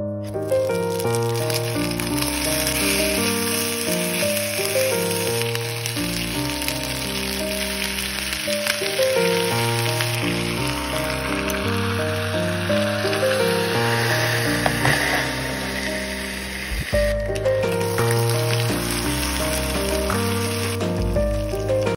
Música